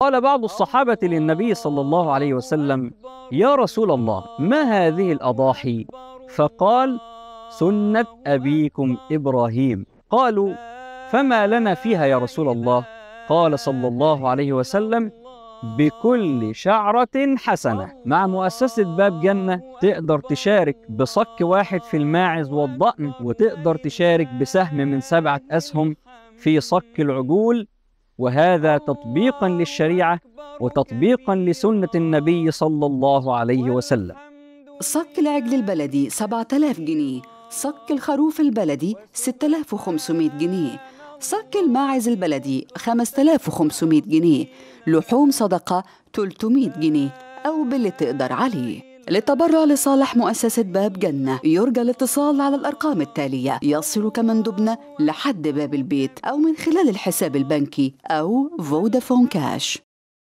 قال بعض الصحابة للنبي صلى الله عليه وسلم يا رسول الله ما هذه الأضاحي؟ فقال سنة أبيكم إبراهيم. قالوا فما لنا فيها يا رسول الله؟ قال صلى الله عليه وسلم بكل شعرة حسنة. مع مؤسسة باب جنة تقدر تشارك بصك واحد في الماعز والضأن وتقدر تشارك بسهم من سبعة أسهم في صك العجول وهذا تطبيقا للشريعة وتطبيقا لسنة النبي صلى الله عليه وسلم. صك العجل البلدي 7000 جنيه صك الخروف البلدي 6500 جنيه صك الماعز البلدي 5500 جنيه لحوم صدقة 300 جنيه أو باللي تقدر عليه. للتبرع لصالح مؤسسة باب جنة يرجى الاتصال على الأرقام التالية. يصلك مندوبنا لحد باب البيت أو من خلال الحساب البنكي أو فودافون كاش.